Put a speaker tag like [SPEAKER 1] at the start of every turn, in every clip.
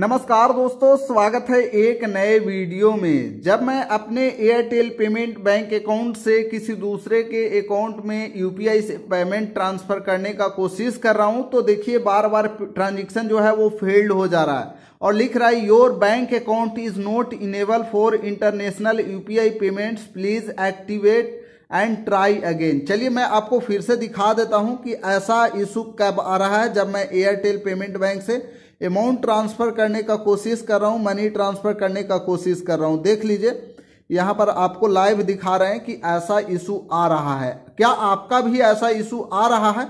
[SPEAKER 1] नमस्कार दोस्तों, स्वागत है एक नए वीडियो में। जब मैं अपने एयरटेल पेमेंट बैंक अकाउंट से किसी दूसरे के अकाउंट में यूपीआई से पेमेंट ट्रांसफ़र करने का कोशिश कर रहा हूँ तो देखिए बार बार ट्रांजेक्शन जो है वो फेल्ड हो जा रहा है। और लिख रहा है your bank account is not enable for international UPI payments please activate and try again चलिए, मैं आपको फिर से दिखा देता हूँ कि ऐसा इशू कब आ रहा है जब मैं एयरटेल पेमेंट बैंक से अमाउंट ट्रांसफ़र करने का कोशिश कर रहा हूँ मनी ट्रांसफ़र करने का कोशिश कर रहा हूँ। देख लीजिए, यहाँ पर आपको लाइव दिखा रहे हैं कि ऐसा इशू आ रहा है। क्या आपका भी ऐसा इशू आ रहा है?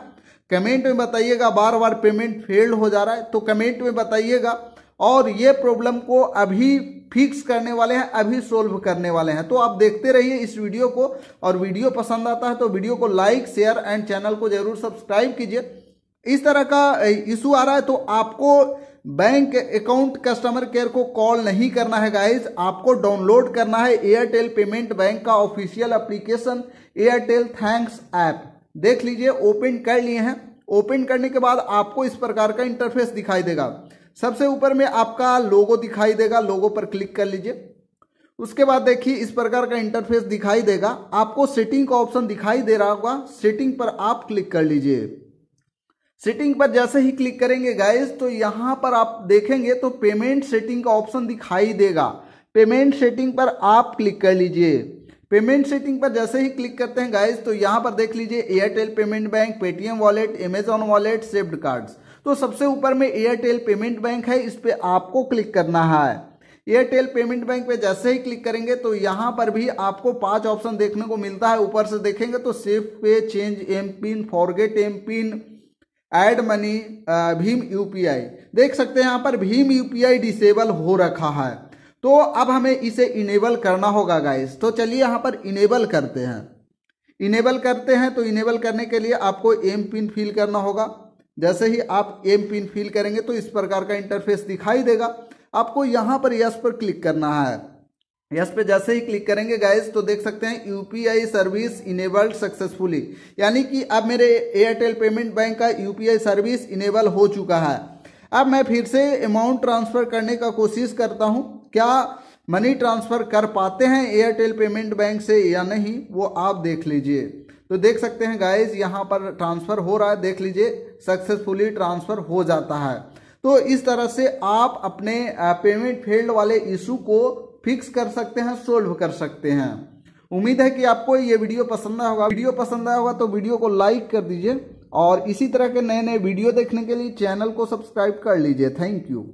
[SPEAKER 1] कमेंट में बताइएगा, बार बार पेमेंट फेल्ड हो जा रहा है तो कमेंट में बताइएगा। और ये प्रॉब्लम को अभी फिक्स करने वाले हैं, अभी सोल्व करने वाले हैं। तो आप देखते रहिए इस वीडियो को, और वीडियो पसंद आता है तो वीडियो को लाइक शेयर एंड चैनल को ज़रूर सब्सक्राइब कीजिए। इस तरह का इशू आ रहा है तो आपको बैंक अकाउंट कस्टमर केयर को कॉल नहीं करना है गाइज़ आपको डाउनलोड करना है एयरटेल पेमेंट बैंक का official application Airtel thanks app देख लीजिए ओपन कर लिए हैं. ओपन करने के बाद आपको इस प्रकार का इंटरफेस दिखाई देगा। सबसे ऊपर में आपका लोगो दिखाई देगा लोगो पर क्लिक कर लीजिए. उसके बाद देखिए, इस प्रकार का इंटरफेस दिखाई देगा। आपको सेटिंग का ऑप्शन दिखाई दे रहा होगा सेटिंग पर आप क्लिक कर लीजिए। सेटिंग पर जैसे ही क्लिक करेंगे गाइज़ तो यहाँ पर आप देखेंगे तो पेमेंट सेटिंग का ऑप्शन दिखाई देगा। पेमेंट सेटिंग पर आप क्लिक कर लीजिए। पेमेंट सेटिंग पर जैसे ही क्लिक करते हैं गाइज़ तो यहाँ पर देख लीजिए Airtel payment bank Paytm wallet Amazon wallet saved cards तो सबसे ऊपर में एयरटेल पेमेंट बैंक है, इस पर आपको क्लिक करना है। एयरटेल पेमेंट बैंक पे जैसे ही क्लिक करेंगे तो यहाँ पर भी आपको पाँच ऑप्शन देखने को मिलता है। ऊपर से देखेंगे तो safe pay change M PIN forget M PIN add money Bhim UPI देख सकते हैं यहाँ पर भीम यूपीआई डिसेबल हो रखा है। तो अब हमें इसे इनेबल करना होगा गाइस तो चलिए यहाँ पर इनेबल करते हैं। इनेबल करते हैं तो इनेबल करने के लिए आपको एम पिन फिल करना होगा। जैसे ही आप एम पिन फिल करेंगे तो इस प्रकार का इंटरफेस दिखाई देगा। आपको यहाँ पर यस पर क्लिक करना है। यस पे जैसे ही क्लिक करेंगे गाइस तो देख सकते हैं यूपीआई सर्विस इनेबल्ड सक्सेसफुली यानी कि अब मेरे एयरटेल पेमेंट बैंक का यूपीआई सर्विस इनेबल हो चुका है। अब मैं फिर से अमाउंट ट्रांसफ़र करने का कोशिश करता हूँ। क्या मनी ट्रांसफ़र कर पाते हैं एयरटेल पेमेंट बैंक से या नहीं, वो आप देख लीजिए। तो देख सकते हैं गाइज़ यहाँ पर ट्रांसफ़र हो रहा है, देख लीजिए सक्सेसफुली ट्रांसफ़र हो जाता है। तो इस तरह से आप अपने पेमेंट फेल्ड वाले इशू को फिक्स कर सकते हैं, सोल्व कर सकते हैं। उम्मीद है कि आपको ये वीडियो पसंद आया होगा। वीडियो पसंद आया होगा तो वीडियो को लाइक कर दीजिए और इसी तरह के नए नए वीडियो देखने के लिए चैनल को सब्सक्राइब कर लीजिए। Thank you.